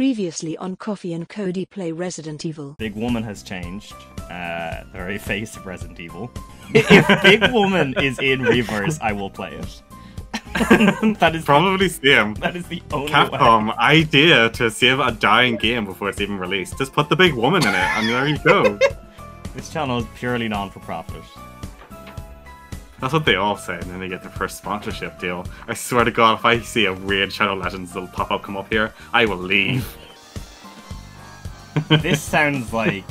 Previously on Coffee and Cody play Resident Evil. Big Woman has changed. Uh, the very face of Resident Evil. if Big Woman is in reverse, I will play it. that is Probably the, same. that is the only way. Capcom idea to save a dying game before it's even released. Just put the big woman in it, and there you go. This channel is purely non for profit. That's what they all say, and then they get their first sponsorship deal. I swear to God, if I see a weird Shadow Legends little pop up come up here, I will leave. This sounds like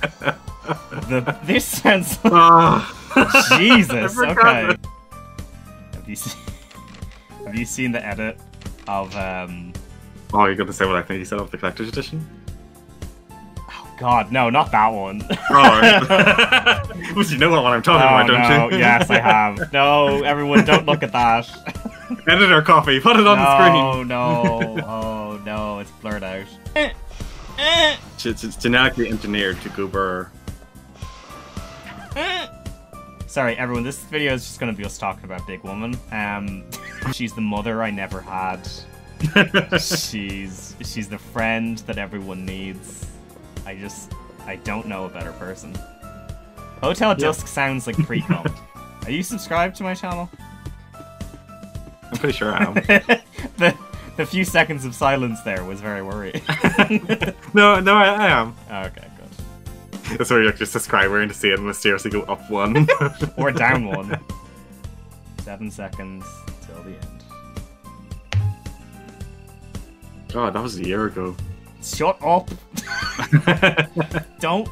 the. This sounds like Ah. Jesus. Okay. Have you seen? Have you seen the edit of um? oh, you're gonna say what I think you said of the collector's edition? Oh God, no, not that one. Oh, well, you know what I'm talking oh about, don't no, you? yes, I have. No, everyone, don't look at that. Editor copy, put it on the screen. no, no, oh no, it's blurred out. It's, it's, genetically engineered to go. Sorry, everyone. This video is just gonna be us talking about Big Woman. Um, she's the mother I never had. She's she's the friend that everyone needs. I just I don't know a better person. Hotel Dusk sounds like pre-cum. Are you subscribed to my channel? I'm pretty sure I am. the the few seconds of silence there was very worrying. no, no, I, I am. okay, good. That's where you're just subscriber to see it mysteriously go up one. Or down one. Seven seconds till the end. God, that was a year ago. Shut up! Don't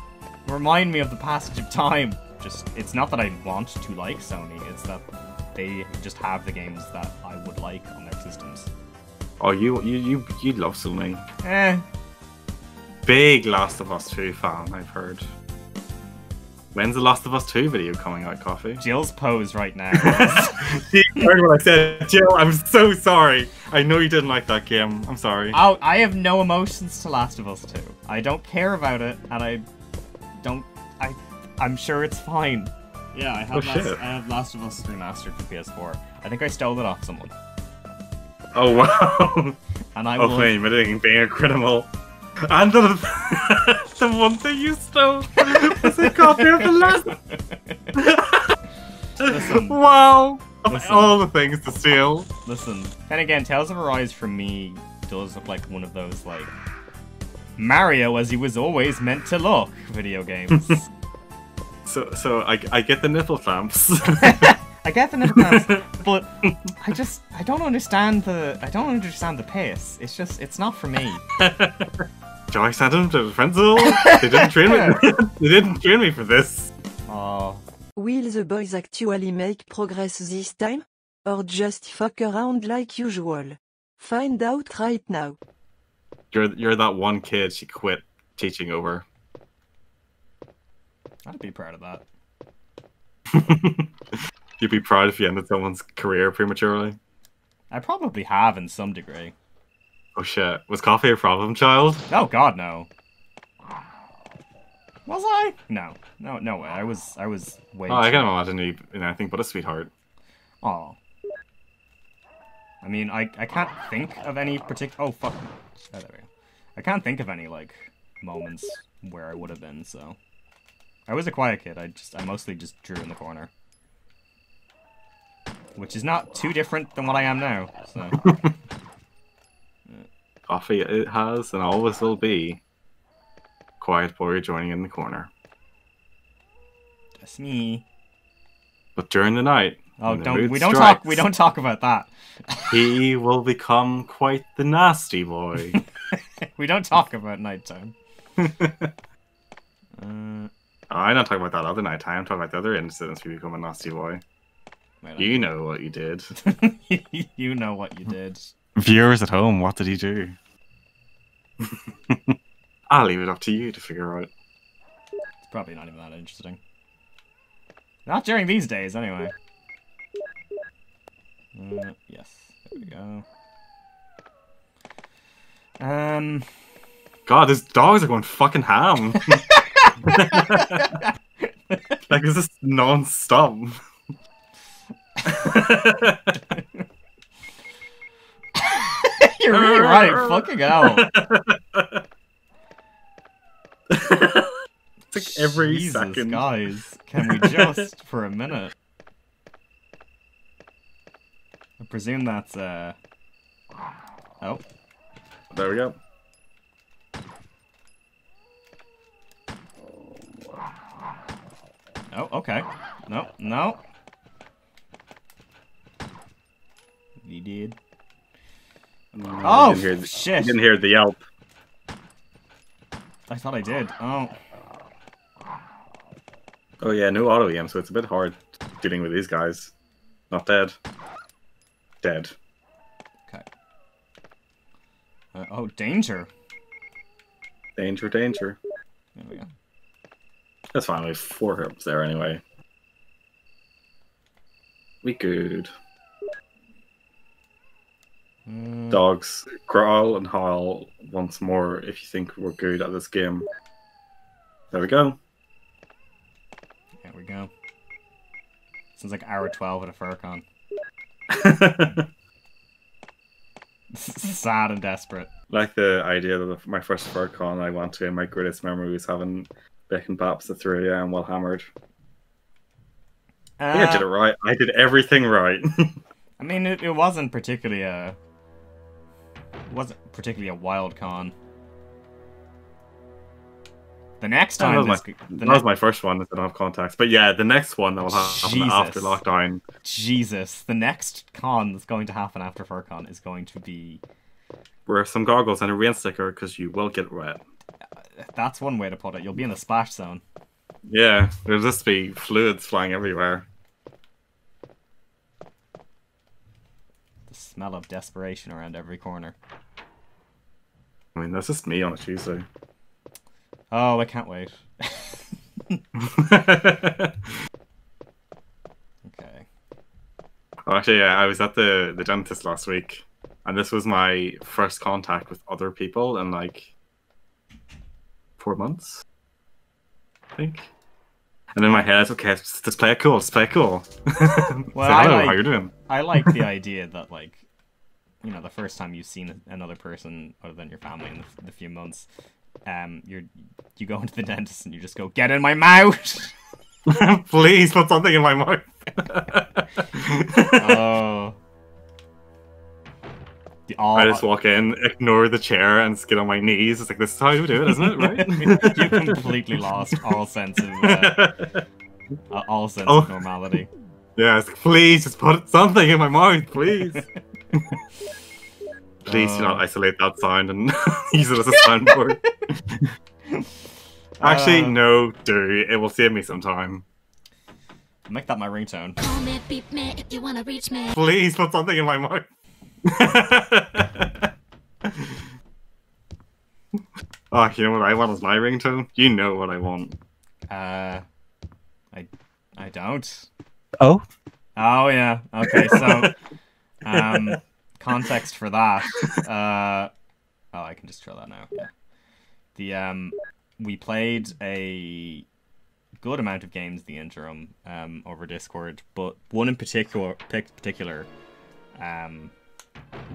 remind me of the passage of time. Just, it's not that I want to like Sony, it's that they just have the games that I would like on their systems. oh, you, you, you, you love Sony. Eh, Big Last of Us 2 fan, I've heard. When's the Last of Us 2 video coming out, Coffee? Jill's pose right now. you heard what I said, Jill. I'm so sorry. I know you didn't like that game. I'm sorry. oh, I have no emotions to Last of Us 2. I don't care about it, and I don't. I, I'm sure it's fine. Yeah, I have, Oh, Last, shit. I have Last of Us remastered for PS4. I think I stole it off someone, Oh wow. and I oh, will. wait, admitting being a criminal. And the, the one thing you stole was a copy of the last. Listen. wow. Of Listen. all the things to steal. Listen, then again, Tales of Arise for me does look like one of those like Mario as he was always meant to look video games. So, so I, I get the nipple clamps. I get the nipple clamps, but I just I don't understand the I don't understand the pace. It's just it's not for me. Joy sent him to the principal. They didn't train me. they didn't train me for this. Oh, Will the boys actually make progress this time? Or just fuck around like usual? Find out right now. You're you're that one kid she quit teaching over. I'd be proud of that. You'd be proud if you ended someone's career prematurely. I probably have in some degree. Oh shit. Was coffee a problem child? Oh God, no. Was I? No, no, no way. I was I was way. Oh, I can't imagine you in anything but a sweetheart. Oh. I mean, I I can't think of any particular. Oh fuck. Oh, there we go. I can't think of any like moments where I would have been. So, I was a quiet kid. I just I mostly just drew in the corner, which is not too different than what I am now. So, Coffee it has and always will be. Quiet boy joining in the corner. that's me. But during the night, Oh, don't we don't talk we don't talk about that. He will become quite the nasty boy. we don't talk about nighttime. Uh, I'm not talking about that other night time. I'm talking about the other incidents you become a nasty boy. wait, You know what you did. you know what you did. Viewers at home, what did he do? I'll leave it up to you to figure out. It's probably not even that interesting. Not during these days, anyway. Uh, yes, there we go. Um, God, these dogs are going fucking ham. like, this is this non-stop? you're really right. Fucking hell. It's like every Jesus, second. guys. Can we just for a minute? I presume that's uh. Oh, There we go. oh, okay. No, no. He did. Oh, you didn't hear the, shit. You didn't hear the yelp. I thought I did. Oh, Oh yeah, no auto aim, so it's a bit hard dealing with these guys. Not dead. Dead. okay. Uh, oh, danger. Danger, danger. There we go. That's fine. We have four herbs there anyway. We good. Mm, Dogs, growl and howl once more if you think we're good at this game. There we go. there we go. Sounds like hour 12 at a Furcon. Sad and desperate. like the idea that my first FurCon I went to, and my greatest memory was having bacon baps at 3 a.m. while hammered. I think I did it Uh, right. I did everything right. I mean, it, it wasn't particularly a. It wasn't particularly a wild con. The next that time, was, this, the that was my first one. that I don't have contacts, but yeah, the next one that will happen Jesus. after lockdown. Jesus, the next con that's going to happen after FurCon is going to be. Wear some goggles and a rain sticker because you will get wet. That's one way to put it. You'll be in the splash zone. Yeah, there'll just be fluids flying everywhere. Smell of desperation around every corner. I mean, that's just me on a Tuesday. Oh, I can't wait. Okay. Oh, actually, yeah, I was at the the dentist last week, and this was my first contact with other people in like four months, I think. And in my head, it's okay, let's, let's play it cool. Let's play it cool. Well, I hello, like- how you doing? I like the idea that like, you know, the first time you've seen another person other than your family in the, the few months, um, you're you go into the dentist and you just go, "Get in my mouth." Please put something in my mouth. oh. The, all, I just walk in, ignore the chair, and skid on my knees. It's like this is how you do it, isn't it? Right? you completely lost all sense of uh, uh, all sense Oh. of normality. like, please just put something in my mouth, please. Please do not Uh. isolate that sound and use it as a soundboard. Actually, Uh, no, do. It will save me some time. Make that my ringtone. Call me, beep me if you wanna reach me. Please put something in my mouth. oh, you know what I want as my ringtone? You know what I want. Uh, I I don't. Oh, Oh yeah. Okay. So, um, context for that. Uh, oh, I can just throw that now. Yeah. The um, we played a good amount of games the interim um over Discord, but one in particular, particular, um,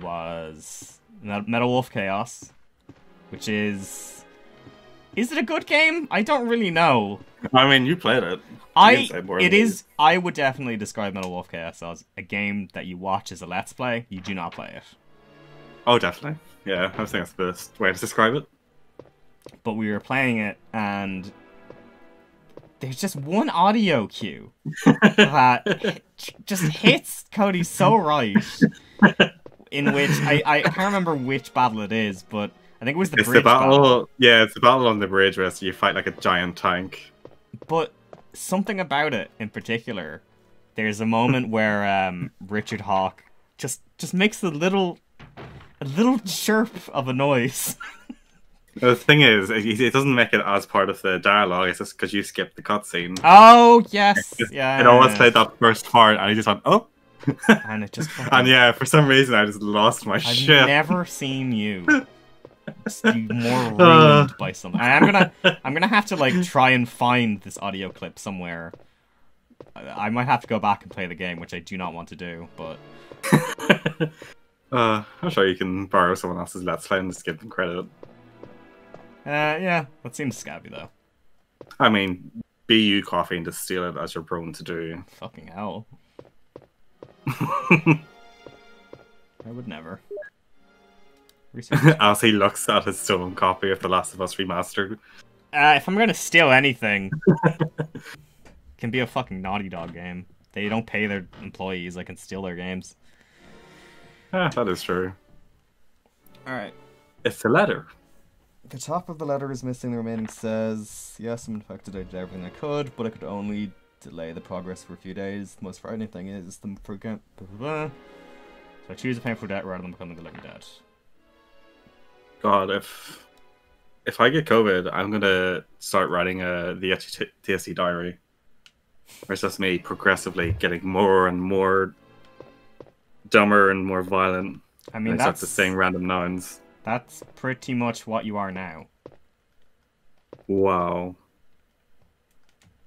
was Metal Wolf Chaos, which is. Is it a good game? I don't really know. I mean, you played it. I can say more it is I would definitely describe Metal Wolf Chaos as a game that you watch as a let's play. You do not play it. Oh, definitely. Yeah, I think that's the best way to describe it. But we were playing it and there's just one audio cue that just hits Cody so right. In which I, I can't remember which battle it is, but I think it was the it's bridge the battle, Yeah, it's the battle on the bridge where you fight like a giant tank. But something about it in particular, there's a moment where um, Richard Hawk just just makes a little a little chirp of a noise. The thing is, it, doesn't make it as part of the dialogue. It's just because you skipped the cutscene. Oh yes, yeah. it always played that first part, and I just went, oh. and it just. And yeah, for some reason, I just lost my shit. I've shit. never seen you just be more Uh. by something. And I'm gonna I'm gonna have to like try and find this audio clip somewhere. I I might have to go back and play the game, which I do not want to do, but Uh, I'm sure you can borrow someone else's Let's Play and just give them credit. Uh, yeah, that seems scabby though. I mean, BU coffee and just steal it as you're prone to do. Fucking hell. I would never. Research. as he looks at his stolen copy of The Last of Us Remastered. Uh, if I'm gonna steal anything, it can be a fucking Naughty Dog game. They don't pay their employees. I can steal their games. Ah, that is true. All right. It's a letter. The top of the letter is missing. The remaining says, "Yes, I'm infected. I did everything I could, but I could only delay the progress for a few days. The most frightening thing is the forget." Blah, blah, blah. So I choose a painful death rather than becoming the living dead. God, if if I get COVID, I'm gonna start writing a the TSC diary. Where it's just me progressively getting more and more dumber and more violent. I I mean, mean, start that's just saying random nouns. that's pretty much what you are now. Wow.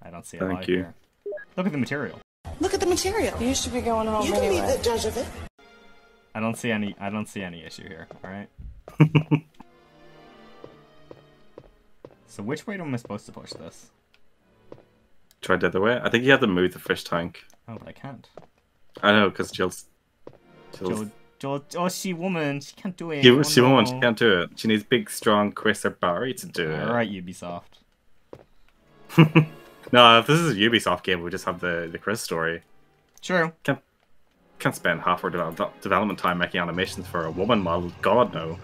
I don't see a Thank lie you. here. Look at the material. Look at the material. You should be going home You believe anyway. the judge of it? I don't see any. I don't see any issue here. All right. which way am I supposed to push this? Try the other way. I think you have to move the fish tank. Oh, but I can't. I know because Jill's. Jill's Jo, Jo, oh, she woman. She can't do it. she, oh, she won't. She can't do it. She needs big, strong Chris or Barry to do it. All right, Ubisoft. No, if this is a Ubisoft game, we just have the the Chris story. True. Can't can't spend half our develop, development time making animations for a woman model. God no.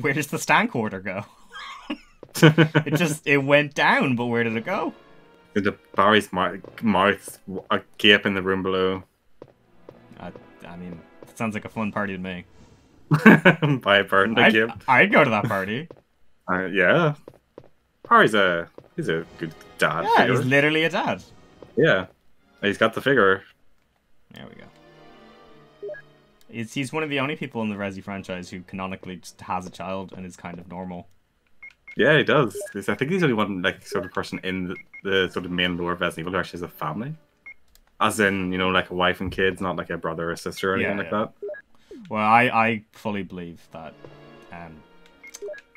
Where does the stank order go? It just it went down, but where did it go? the Barry's mouth, gape in the room below. I, I mean, it sounds like a fun party to me. By a bird, a I'd. I'd go to that party. Uh, yeah. Barry's a he's a good dad. Yeah, figure. he's literally a dad. yeah. He's got the figure. There we go. He's, he's one of the only people in the Resi franchise who canonically just has a child and is kind of normal. Yeah, he does. He's- I think he's the only one like sort of person in the, the sort of main lore of Resident Evil who actually has a family. As in, you know, like a wife and kids, not like a brother or sister or anything Yeah, like yeah. that. Well, I, I fully believe that um,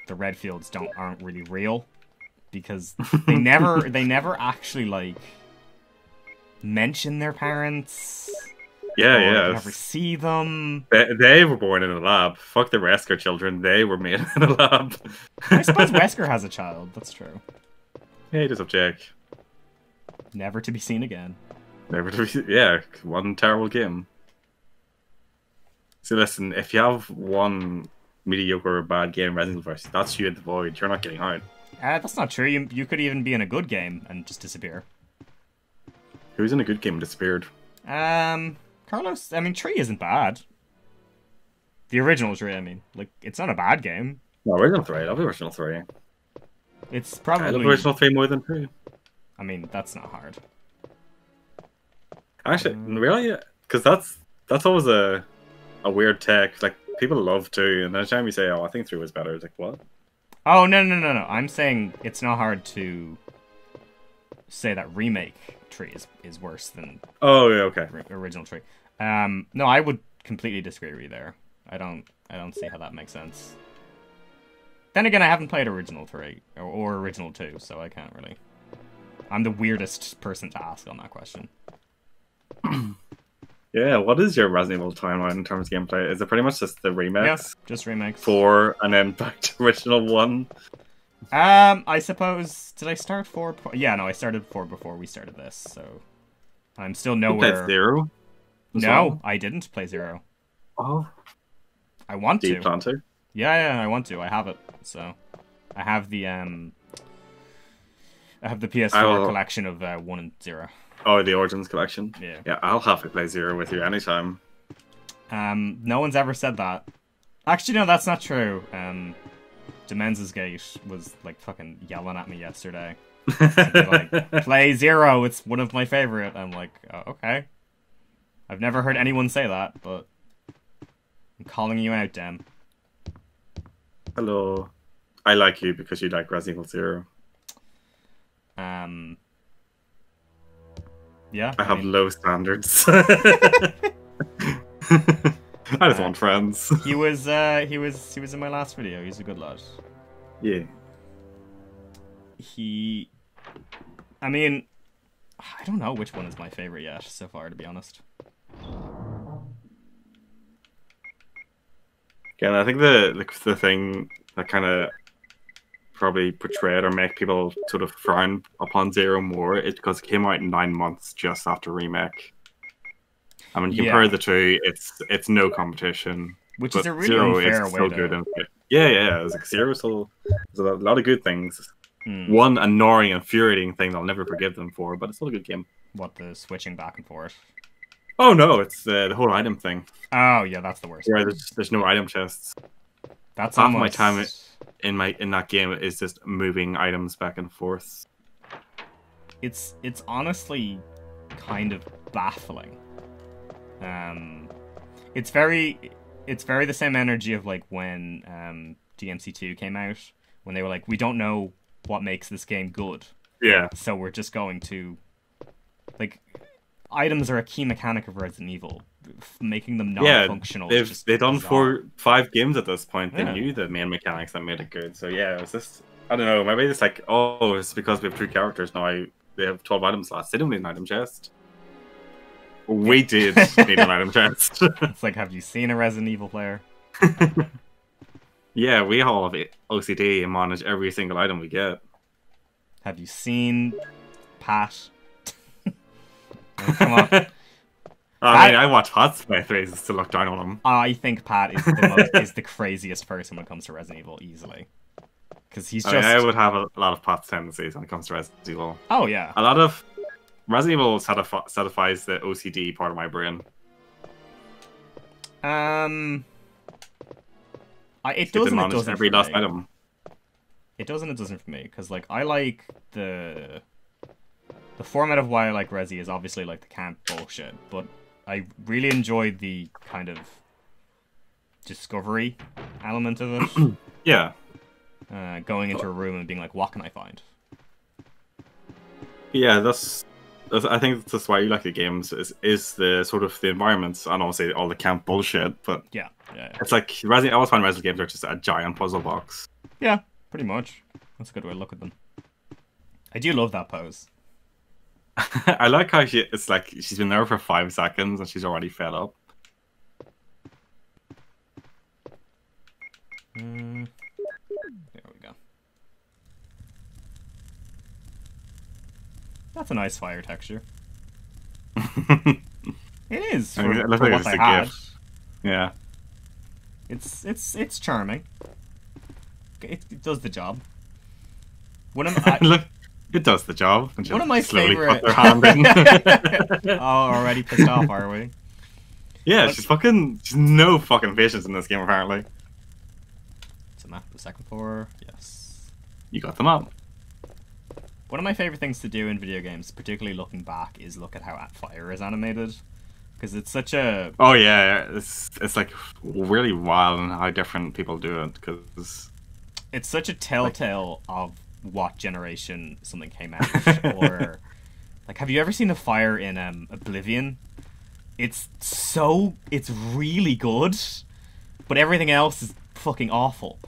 the Redfields don't aren't really real because they never they never actually like mention their parents. Yeah, or yeah. Never see them. They, they were born in a lab. Fuck the Wesker children. They were made in a lab. I suppose Wesker has a child. That's true. yeah, he does have Jake. Never to be seen again. Never to be. Yeah, one terrible game. So listen, if you have one mediocre or bad game, Resident Evil versus, that's you in the void. You're not getting out. Uh, that's not true. You, you could even be in a good game and just disappear. Who's in a good game and disappeared? Um, Carlos. I mean, Tree isn't bad. The original Tree. I mean, like it's not a bad game. No, original three. I love the original three. It's I love probably. the original three more than two. I mean, that's not hard. Actually, Mm. really, because that's that's always a a weird tech. Like people love two, and every time you say, "Oh, I think three was better," it's like, "What?" Oh no no no no! I'm saying it's not hard to say that remake Tree is, is worse than Oh, yeah, okay. original Tree. Um, no, I would completely disagree with you there. I don't I don't see how that makes sense. Then again, I haven't played original three or, or original two, so I can't really. I'm the weirdest person to ask on that question. Yeah, what is your Resident Evil timeline in terms of gameplay? Is it pretty much just the Yeah, remakes, just remakes. four, and then back to original one? Um, I suppose did I start four? po- Yeah, no, I started four before we started this, so I'm still nowhere. zero. No, well? I didn't play zero. Oh, I want do you to. plan to? Yeah, yeah, I want to. I have it. So, I have the um, I have the PS4 will- collection of uh, one and zero. Oh, the Origins collection. Yeah. Yeah, I'll happily play zero with you anytime. Um, no one's ever said that. Actually, no, that's not true. Um, Demenz's Gate was like fucking yelling at me yesterday. like, play zero. It's one of my favorite. I'm like, oh, okay. I've never heard anyone say that, but I'm calling you out, Dem. Hello. I like you because you like Resident Evil Zero. Um, Yeah. I have mean, low standards. I just Uh, want friends. he was uh he was he was in my last video. He's a good lad. Yeah. He I mean I don't know which one is my favorite yet so far to be honest. Again, I think the the, the thing that kind of probably portrayed or make people sort of frown upon Zero more is because it came out nine months just after remake. I mean, you compare Yeah. the two, it's it's no competition. Which is a really Zero unfair is way to yeah, yeah, it's like Zero still there's a lot of good things. Hmm, One annoying, infuriating thing I'll never forgive them for, but it's still a good game. what the switching back and forth. Oh no, it's uh, the whole item thing. Oh yeah, that's the worst. Yeah, there's, there's no item chests. That's half my time in my in that game is just moving items back and forth. it's it's honestly kind of baffling. Um, it's very it's very the same energy of like when um DMC2 came out when they were like we don't know what makes this game good, Yeah, so we're just going to like items are a key mechanic of Resident Evil. Making them yeah. non-functional. is They've they've done bizarre. four five games at this point. They Yeah. knew the main mechanics that made it good. So yeah, it was just I don't know. Maybe it's like oh, it's because we have three characters now. I, they have twelve items slots. They don't need an item chest. We did need an item chest. It's like, have you seen a Resident Evil player? yeah, we all have OCD and manage every single item we get. Have you seen Pat? Come on. I mean, I- I watch Hot playthroughs to look down on them. I think Pat is the most, is the craziest person when it comes to Resident Evil, easily. Because he's I, just mean, I would have a lot of Pat's tendencies when it comes to Resident Evil. oh yeah, A lot of Resident Evil satisfi- satisfies the OCD part of my brain. um, I, it doesn't. It doesn't every for last me. item. It doesn't. It doesn't for me because like I like the the format of why I like Resi is obviously like the camp bullshit, but I really enjoyed the kind of discovery element of it. Yeah, uh, going into a room and being like, "What can I find?" yeah. That's. I think that's why you like the games. Is is the sort of the environments and obviously all the camp bullshit. But Yeah, yeah, yeah. it's like Resident. I always find Resident games are just a giant puzzle box. Yeah, pretty much. That's a good way to look at them. I do love that pose. I like how she. It's like she's been there for five seconds and she's already fed up. Mm, there we go. That's a nice fire texture. It is I mean, it looks for like it's a had. gift. yeah. It's it's it's charming. It, it does the job. One of my, Look, it does the job. One of my favorite. Put her hand in. oh, already pissed off, are we? yeah, What- she's fucking. She's no fucking patience in this game. Apparently, It's a map the second floor. Yes. you got them up. One of my favorite things to do in video games, particularly looking back, is look at how At fire is animated, because it's such a Oh yeah, it's it's like really wild and how different people do it because it's such a telltale of what generation something came out or like have you ever seen the fire in um Oblivion? It's so it's really good, but everything else is fucking awful.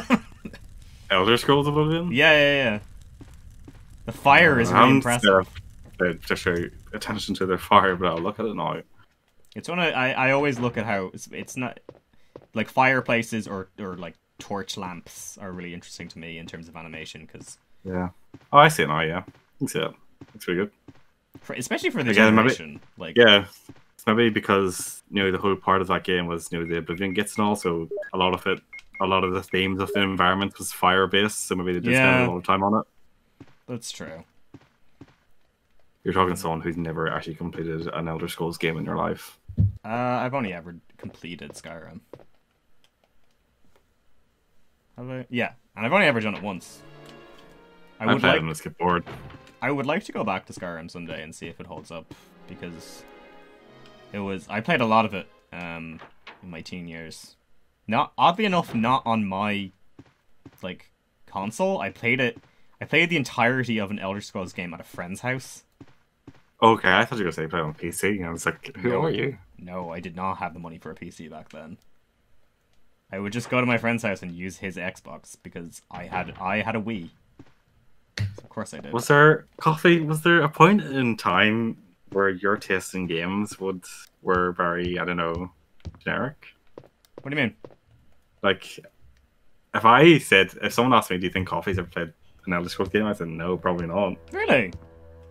Elder Scrolls Oblivion. Yeah, yeah, yeah. The fire is really haven't impressive. paid to show attention to their fire, but I'll look at it now. It's one of, I I always look at how it's, it's not like fireplaces or or like torch lamps are really interesting to me in terms of animation because Yeah. Oh, I see it now. Yeah, I see it. It's really good. for, especially for the Again, maybe- generation like Yeah, it's maybe because you know the whole part of that game was you know the Oblivion gates and all, so a lot of it, a lot of the themes of the environment was fire based, so maybe they did Yeah. spend a lot of time on it. That's true. You're talking to someone who's never actually completed an Elder Scrolls game in your life. Uh, I've only ever completed Skyrim. Have I? Yeah, and I've only ever done it once. I would like to skip board. I would like to go back to Skyrim someday and see if it holds up because it was I played a lot of it um in my teen years. Not oddly enough, not on my like console. I played it. I played the entirety of an Elder Scrolls game at a friend's house. Okay, I thought you were gonna say play on PC. I was like, who No. are you? No, I did not have the money for a PC back then. I would just go to my friend's house and use his Xbox because I had I had a Wii. So of course I did. Was there coffee? Was there a point in time where your taste in games would were very I don't know generic? What do you mean? Like, if I said if someone asked me, "Do you think Coffee's ever played an Elder Scrolls game?" I said, "No, probably not." Really?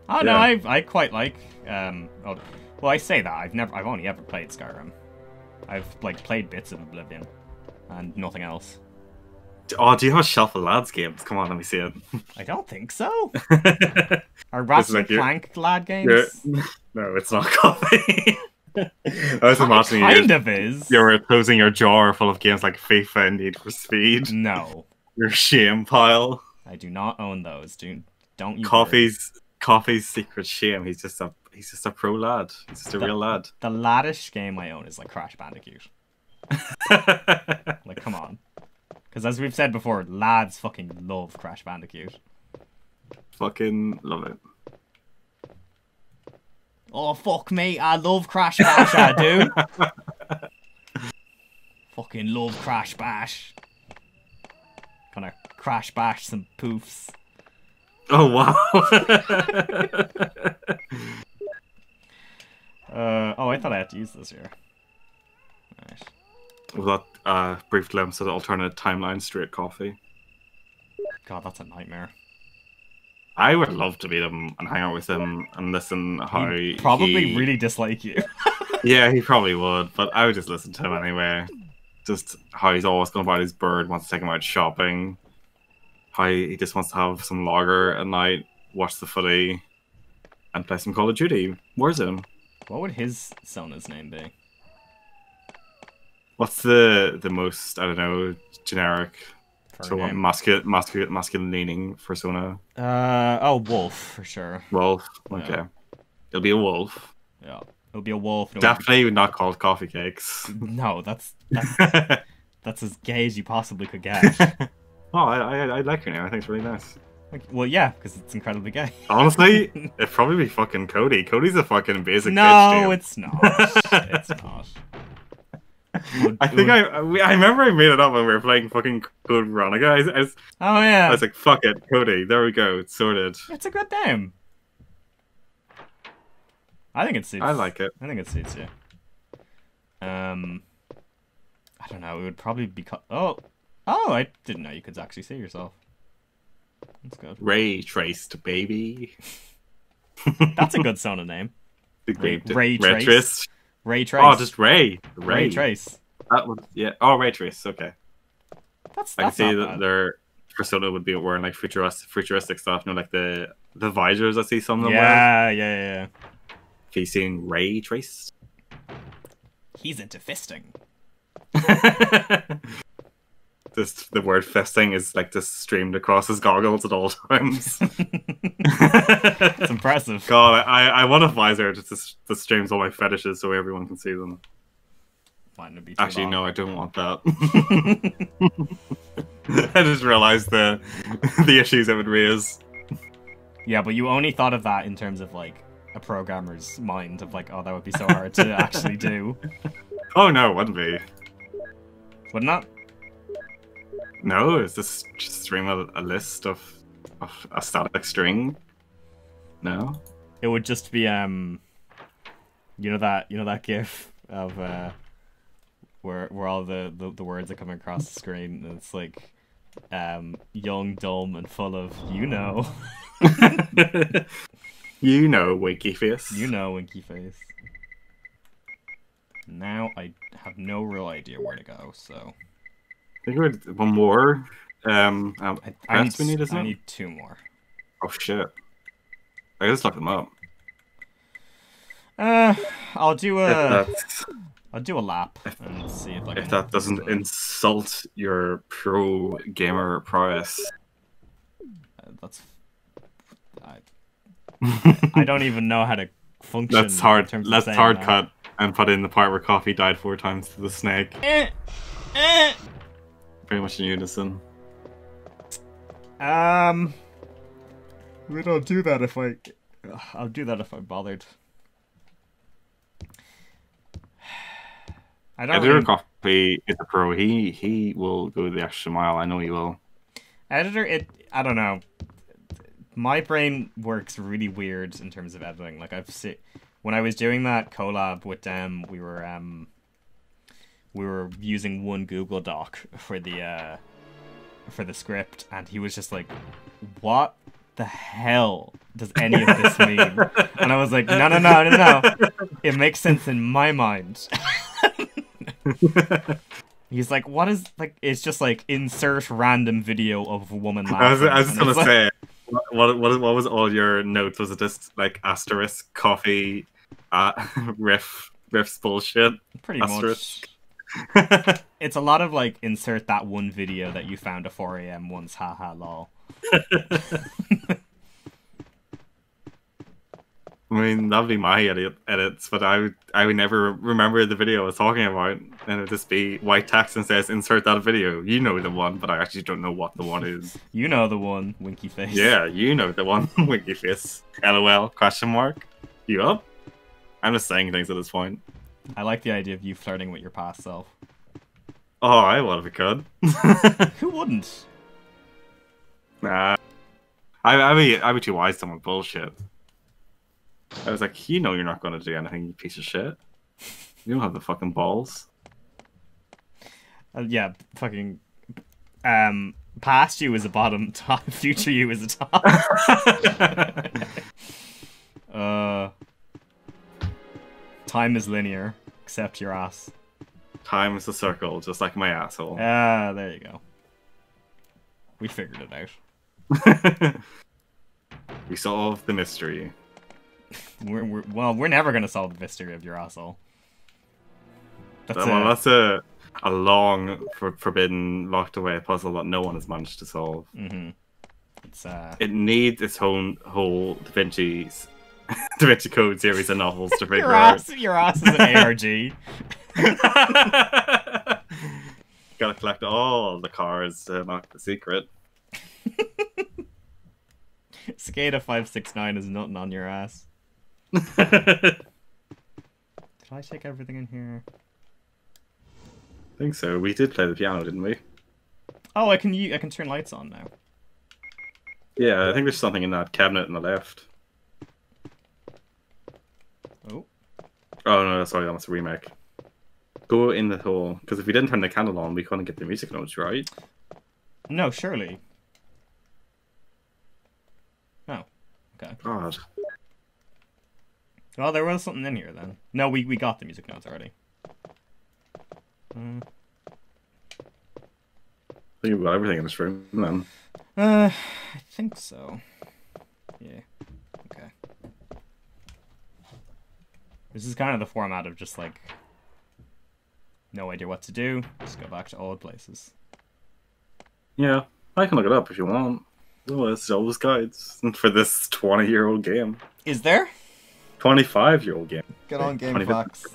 Oh no, I I quite like um. Oh, well, I say that I've never I've only ever played Skyrim. I've like played bits of Oblivion, and nothing else. Oh, do you have a shelf of lads games? Come on, let me see it. I don't think so. Are Ratchet like and you're- lad games? No, it's not coffee. I was imagining kind you. of is. You were closing your drawer full of games like FIFA and Need for Speed. No, Your shame pile. I do not own those. Do don't you? worry. Coffee's Coffee's secret shame. He's just a he's just a pro lad. He's just a That- real lad. The laddish game I own is like Crash Bandicoot. Like, come on. Because as we've said before, lads fucking love Crash Bandicoot. Fucking love it. Oh fuck me, I love Crash Bash, I do. fucking love Crash Bash. Gonna crash bash some poofs. Oh wow. Uh, oh, I thought I had to use this here. Right. Was that uh, brief glimpse of the alternate timeline straight coffee? God, that's a nightmare. I would love to meet him and hang out with him and listen how He'd probably he- really dislike you. Yeah, he probably would, but I would just listen to him anyway. Just how he's always going about his bird, wants to take him out shopping. How he just wants to have some lager at night, watch the footy, and play some Call of Duty. Warzone. what would his Sona's name be? What's the the most I don't know generic so masculine masculine masculine leaning persona? Uh, oh, wolf for sure. Wolf. Okay, Yeah. it'll be a wolf. Yeah, it'll be a wolf. Definitely not called coffee cakes. No, that's that's that's as gay as you possibly could get. I, I I like your name. I think it's really nice. Well, yeah, because it's incredibly gay. Honestly, it'd probably be fucking Cody. Cody's a fucking basic bitch, no, it's not. it's not. Would- I think would- I I remember I made it up when we were playing fucking Code Veronica. I, I, was, Oh yeah, I was like, fuck it, Cody. There we go. It's sorted. it's a good name. I think it suits. I like it. I think it suits you. Um, I don't know. It would probably be. Oh, oh! I didn't know you could actually see yourself. That's good. Ray traced, baby. That's a good Sona name. Ray- Ray, Ray Ray Trace. Ray oh, Trace. Oh, just Ray. Ray, Ray. Trace. That would, yeah. Oh, Ray Trace. Okay. That's I can see that bad. their persona would be wearing like futuristic, futuristic stuff. You know, like the the visors I see some of them. Yeah, yeah, yeah, yeah. Have you seen Ray Trace? He's into fisting. Just the word fisting is like just streamed across his goggles at all times. It's impressive. God, I, I want a visor that just that streams all my fetishes so everyone can see them. Mightn't it be Actually, long? no, I don't want that. I just realized the the issues it would raise. Yeah, but you only thought of that in terms of like a programmer's mind of like, oh, that would be so hard to actually do. Oh no, it wouldn't be. Would not? No, is this just stream a, a list of of a static string. No. It would just be um, you know that you know that GIF of uh, where where all the, the the words are coming across the screen. And it's like, um, young, dumb, and full of you know, you know, winky face. you know, winky face. Now I have no real idea where to go, so think we had one more. Um, um I, I need we need, isn't I need two more. Oh shit! I just look them up. Uh, I'll do If a that's will do a lap and see if I can. if that doesn't insult your pro gamer prowess. Uh, that's. I, I don't even know how to function. Let's hard. In terms of Let's hard that. cut and put in the part where coffee died four times to the snake. Pretty much in unison. Um, we don't do that if I I'll do that if I'm bothered. I don't Editor really- Coffee is a pro. He he will go the extra mile. I know he will. editor it i don't know my brain works really weird in terms of editing like i've seen when i was doing that collab with them we were um we were using one google doc for the uh for the script and he was just like what the hell does any of this mean and i was like no no no no no it makes sense in my mind He's like, what is like? It's just like insert random video of a woman laughing. I was, I was just gonna like- say, what, what what was all your notes? Was it just like asterisk coffee, uh, riff riffs bullshit? pretty asterisk. much. It's a lot of like insert that one video that you found at 4 a.m. once, haha lol. I mean, that'd be my edit, edits, but I would I would never remember the video I was talking about, and it'd just be white text and says insert that video. You know the one, but I actually don't know what the one is. You know the one, winky face. Yeah, you know the one. Winky face. LOL? Question mark. You up? I'm just saying things at this point. I like the idea of you flirting with your past self. Oh, I would if I could. Who wouldn't? nah. I I be I be too wise to my bullshit. I was like, you know, you're not going to do anything, you piece of shit. You don't have the fucking balls. Uh, yeah, fucking. Um, past you is a bottom, top. Future you is a top. uh, time is linear, except your ass. Time is a circle, just like my asshole. Ah, there you go. We figured it out. we solved the mystery. We're, we're well, we're never gonna solve the mystery of your asshole. That's well, it. that's a a long, for, forbidden, locked away puzzle that no one has managed to solve. hmm It's uh, It needs its own whole Da Vinci's Da Vinci Code series of novels to figure your out. your ass is an ARG. Gotta collect all the cars to unlock the secret. Skata five six nine is nothing on your ass. Did I take everything in here? I think so. We did play the piano, didn't we? Oh, I can I can turn lights on now. Yeah, I think there's something in that cabinet on the left. Oh, Oh no, sorry, that was a remake. Go in the hole, because if we didn't turn the candle on, we couldn't get the music notes right. no, surely. Oh, okay. God. Well, there was something in here then. No, we we got the music notes already. Mm. I think we've got everything in this room then. Uh, I think so. Yeah. Okay. This is kind of the format of just like no idea what to do. Just go back to old places. Yeah, I can look it up if you want. Oh, it's always guides for this 20 year old game. Is there? 25 year old game. Get on 25 GameFAQs.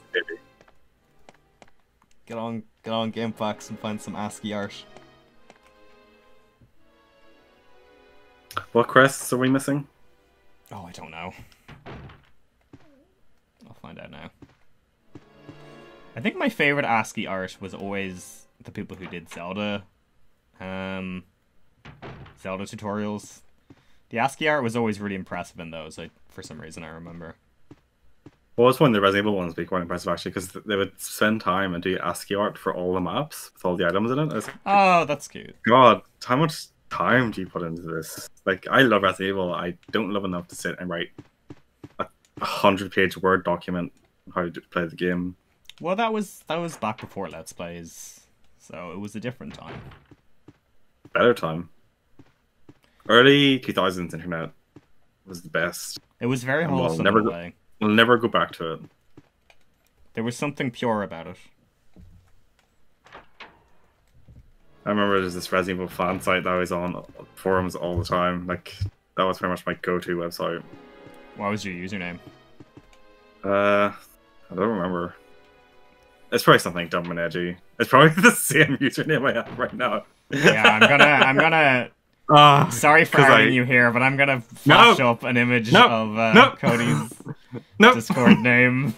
Get on get on GameFAQs and find some ASCII art. What crests are we missing? Oh, I don't know. Find out now. I think my favorite ASCII art was always the people who did Zelda, um, Zelda tutorials. The ASCII art was always really impressive in those. I, for some reason, I remember. Well, it's one of the Resident Evil ones be quite impressive actually, because they would spend time and do ASCII art for all the maps with all the items in it. Oh, that's cute. God, how much time do you put into this? Like, I love Resident Evil. I don't love enough to sit and write hundred page Word document how to play the game. Well, that was that was back before Let's Plays, so it was a different time. Better time. Early 2000s internet was the best. It was very And we'll never go-. We'll never go back to it. There was something pure about it. I remember there's this Resident Evil fan site that I was on forums all the time. Like that was pretty much my go-to website. What was your username? Uh, I don't remember. It's probably something dumb and edgy. It's probably the same username I have right now. Yeah, I'm gonna I'm gonna Ah, Sorry for 'cause I- you here, but I'm gonna flash No. up an image No. of uh, No. Cody's Discord name.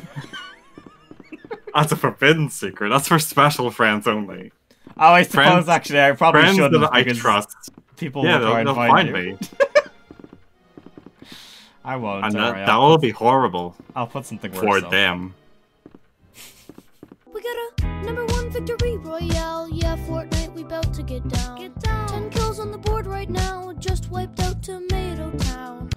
that's a forbidden secret. That's for special friends only. Oh, I suppose Friends- actually I probably Friends shouldn't that I trust. people Yeah, will try they'll, and they'll find, find me, I won't. and that, worry, that I'll, be horrible I'll put something worse for up. them. We got a number one victory royale. Yeah, Fortnite, we bout to get down. Get down. Ten kills on the board right now. Just wiped out Tomato Town.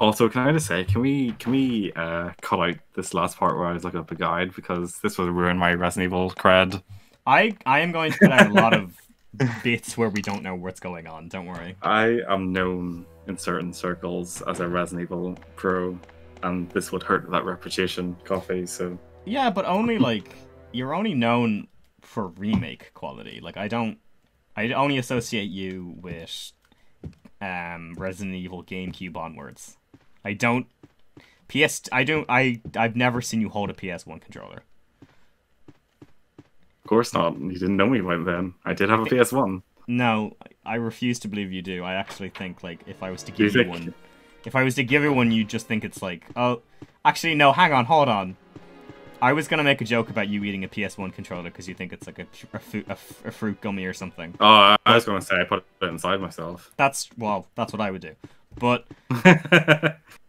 Also, can I just say, can we can we uh, cut out this last part where I was looking up a guide because this will ruin my Resident Evil cred. I I am going to put out a lot of bits where we don't know what's going on. Don't worry. I am known in certain circles as a Resident Evil pro, and this would hurt that reputation, Coffee. So Yeah, but only like you're only known for remake quality. Like I don't, I only associate you with um Resident Evil GameCube onwards. I don't PS. I don't. I I've never seen you hold a PS1 controller. of course not. You didn't know me by then. I did have a PS One. No, I refuse to believe you do. I actually think like if I was to give you one, if I was to give you one, you'd just think it's like, oh, actually no, hang on, hold on. I was gonna make a joke about you eating a PS1 controller because you think it's like a, a, fu- a, f- a fruit gummy or something. Oh, I- I was going to say I put it inside myself. That's well, that's what I would do. But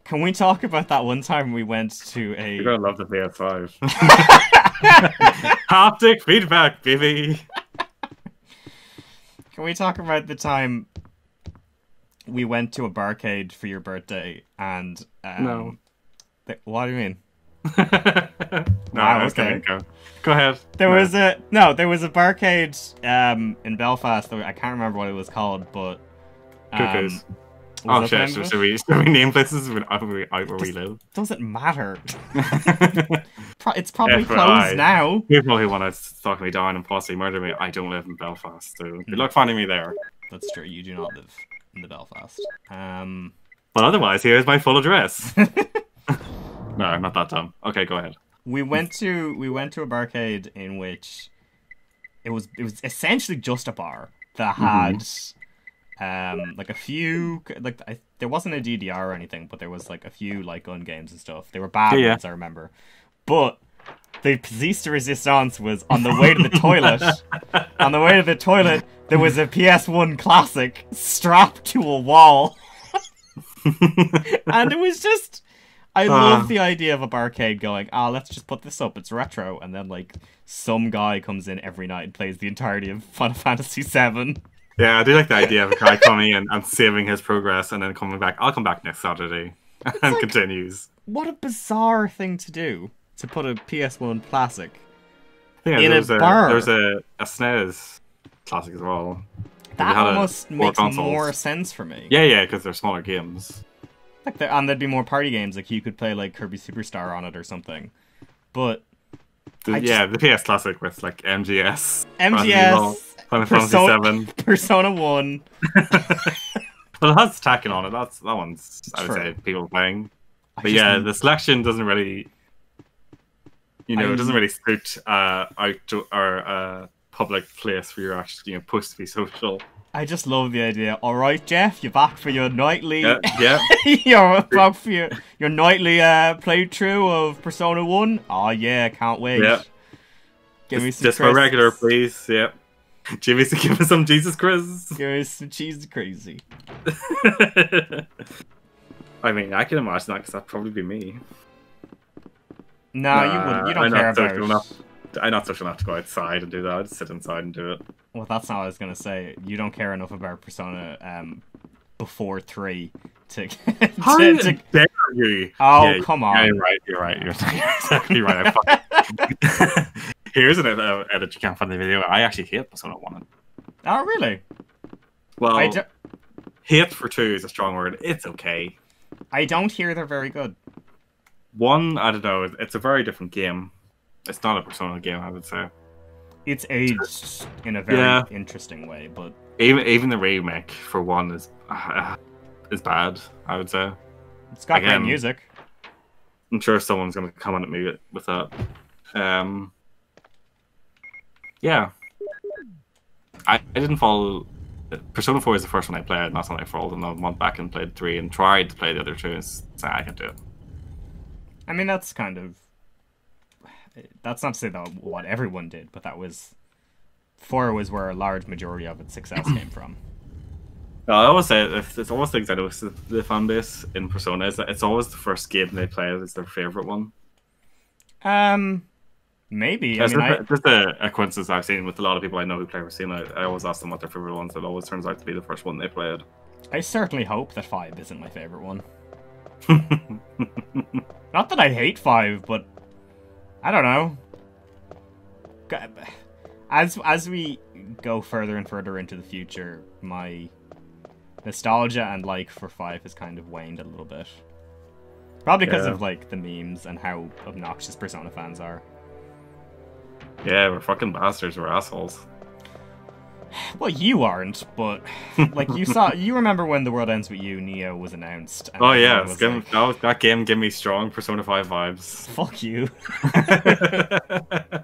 can we talk about that one time we went to a? You're gonna love the PS Five. Haptic feedback, baby. Can we talk about the time we went to a barcade for your birthday and um, No. th- what do you mean? no, Wow, okay. go. Go ahead. There No. was a no. There was a barcade um, in Belfast. that- I can't remember what it was called, but um, Cuckoos. was Oh that the shit! name Should, of it? should we we name places out where we, out where we live? Doesn't matter. It's probably FYI. closed now. People who want to stalk me down and possibly murder me, I don't live in Belfast, so good luck finding me there. That's true. You do not live in the Belfast. Um, But otherwise, here's my full address. no, not that dumb. Okay, go ahead. we went to we went to a barcade in which it was it was essentially just a bar that had um like a few like I, there wasn't a DDR or anything, but there was like a few like gun games and stuff. They were bad Yeah, yeah. ones, I remember. But the pièce de résistance was on the way to the toilet. on the way to the toilet, there was a PS1 classic strapped to a wall. and it was just I love Ah. the idea of a barcade going, ah, let's just put this up, it's retro, and then like some guy comes in every night and plays the entirety of Final Fantasy VII. Yeah, I do like the idea of a guy coming in and saving his progress and then coming back. I'll come back next Saturday. And continues. What a bizarre thing to do to put a PS1 classic. Yeah, In a there's a, bar. there's a, a SNES classic as well. That almost makes consoles. more sense for me. Yeah, yeah, because they're smaller games. Like there, and there'd be more party games, like you could play like Kirby Superstar on it or something. But The- I yeah, the PS Classic with like MGS, MGS, Final Fantasy Persona- Seven. Persona 1, Well, that's tacking on it. That's that one's I would True. say people playing. I But just- yeah, the selection doesn't really, you know, it doesn't really suit uh, outdoor or uh, public place where you're actually you know supposed to be social. I just love the idea. All right, Jeff, you're back for your nightly. Yeah, yeah. you're back for your, your nightly uh, playthrough of Persona One. Oh yeah, can't wait. Yeah. Give me just some just for crisps. regular, please. Yeah. Jimmy, give us some Jesus Chris. Give me some cheese crazy. I mean, I can imagine that because that'd probably be me. No, you wouldn't. You don't I'm care not about. social enough. I'm not social enough to go outside and do that. I'd sit inside and do it. Well, that's not what I was gonna say. You don't care enough about Persona um, before three to. How to, to- dare you? Oh, come on. Yeah, you're right. You're right. You're, you're exactly right. Here's an edit, edit you can't find the video. I actually hate Persona 1. Oh really? Well, I, do, hate for 2 is a strong word. It's okay. I don't hear they're very good. 1, I don't know. It's a very different game. It's not a Persona game, I would say. It's aged in a very Yeah. interesting way, but Even even the remake for 1 is uh, is bad, I would say. it's got great music. I'm sure someone's going to come at me with, with that. Um, yeah. I, I didn't follow Persona 4 is the first one I played, not something I followed, and I went back and played 3 and tried to play the other two and said, I can do it. I mean, that's kind of. That's not to say that what everyone did, but that was. Four was where a large majority of its success came from. No, I always say if it's always things I notice the fan base in Persona is that it's always the first game they play that's their favorite one. Um, maybe. I It's mean, I, just, just a, a coincidence I've seen with a lot of people I know who play Persona. I always ask them what their favorite ones. It always turns out to be the first one they played. I certainly hope that five isn't my favorite one. Not that I hate five, but I don't know. As as we go further and further into the future, my nostalgia and like for five has kind of waned a little bit. Probably because Yeah. of like the memes and how obnoxious Persona fans are. Yeah, we're fucking bastards. We're assholes. Well, you aren't, but like you saw, you remember when the world ends with you, Neo was announced. and Oh yeah, was giving- like, that, that game gave me strong Persona 5 vibes. Fuck you.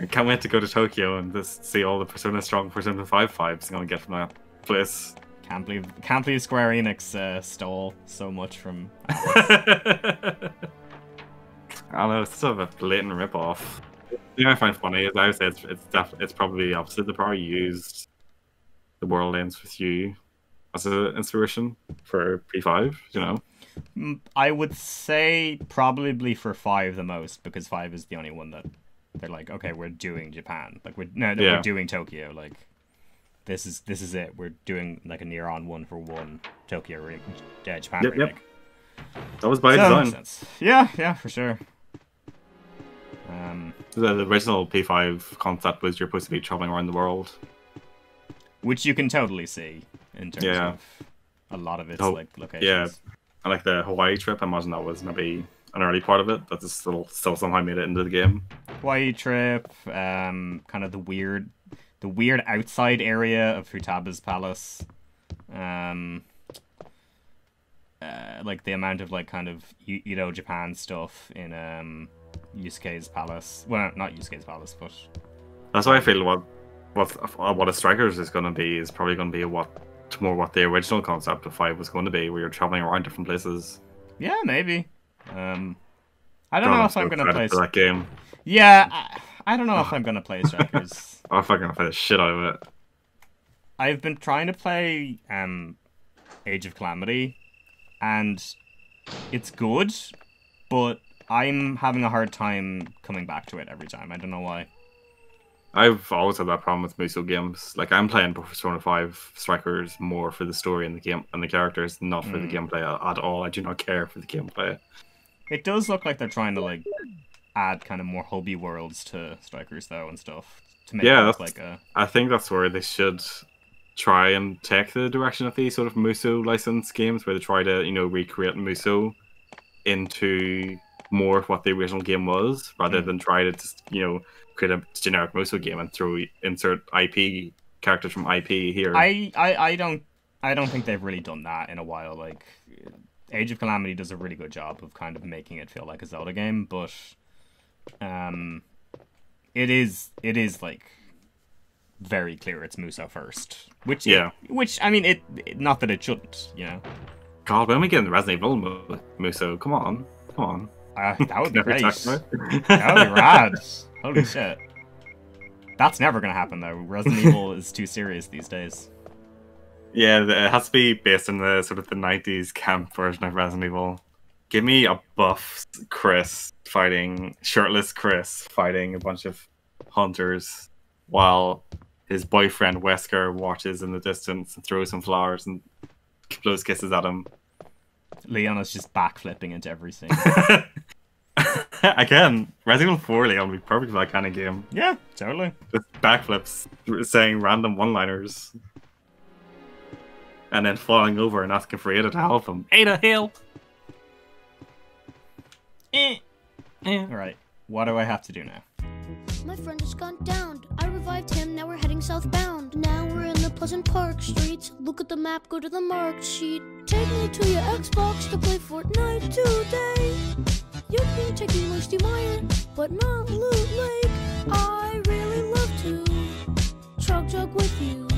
I can't wait to go to Tokyo and just see all the Persona strong Persona 5 vibes I'm gonna get from that place. Can't believe can't believe Square Enix uh, stole so much from. I don't know, it's sort of a blatant rip-off. The thing I find funny is I would say it's it's def- it's probably the opposite. They probably used the world ends with you as an inspiration for P5, you know? Mm, I would say probably for five the most because five is the only one that they're like, okay, we're doing Japan, like we're no, Yeah. we're doing Tokyo, like this is this is it. We're doing like a near on one for one Tokyo re- uh, Japan Yep, yep. That was by So, design. Yeah, yeah, for sure. Um, The, the original P5 concept was you're supposed to be traveling around the world. which you can totally see in terms Yeah. of a lot of its Oh, like locations. yeah. And like the Hawaii trip, I imagine that was maybe an early part of it. That just still still somehow made it into the game. Hawaii trip, um, kind of the weird, the weird outside area of Futaba's palace, um, uh, like the amount of like kind of you, you know Japan stuff in um Yusuke's palace. Well, not Yusuke's palace, but That's why I feel what what what a strikers is going to be is probably going to be what more what the original concept of five was going to be, where you're traveling around different places. yeah, maybe. Um, I don't know if I'm gonna play. for that game. Yeah, I, I don't know if I'm gonna play Strikers. I'm fucking gonna play the shit out of it. I've been trying to play um Age of Calamity and it's good, but I'm having a hard time coming back to it every time. I don't know why. I've always had that problem with Muso games. Like I'm playing Persona Five Strikers more for the story and the game and the characters, not for the Mm. gameplay at, all. I do not care for the gameplay. It does look like they're trying to like add kind of more hobby worlds to Strikers though and stuff to make Yeah, it look that's- like a I think that's where they should try and take the direction of these sort of Muso license games, where they try to you know recreate Muso into more of what the original game was, rather Mm. than try to just you know create a generic Muso game and throw insert IP characters from IP here. I, I I don't I don't think they've really done that in a while. Like Age of Calamity does a really good job of kind of making it feel like a Zelda game, but um it is it is like very clear it's Muso first. Which Yeah. which I mean it, it- not that it shouldn't, you know. God, when we get in Resident Evil Muso, come on, come on. Uh, that would be great. talked about it. That would be rad. Holy shit. That's never gonna happen though. Resident Evil is too serious these days. Yeah, it has to be based in the sort of the '90s camp version of Resident Evil. Give me a buff Chris fighting shirtless Chris fighting a bunch of hunters while his boyfriend Wesker watches in the distance and throws some flowers and blows kisses at him. Leon is just backflipping into everything. Again, Resident Evil 4 Leon would be perfect for that kind of game. yeah, totally. Just backflips, saying random one-liners, and then falling over and asking for Ada to help him. Ada, help! Eh. Alright, what do I have to do now? My friend has gone down. I revived him, now we're heading southbound. Now we're in the Pleasant Park streets. Look at the map, go to the marked sheet. Take me to your Xbox to play Fortnite today. You can been me Rusty Meyer, but not Loot Lake. I really love to chug chug with you.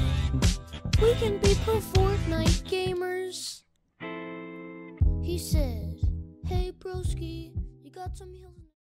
We can be pro Fortnite gamers. He said, Hey broski, you got some heels.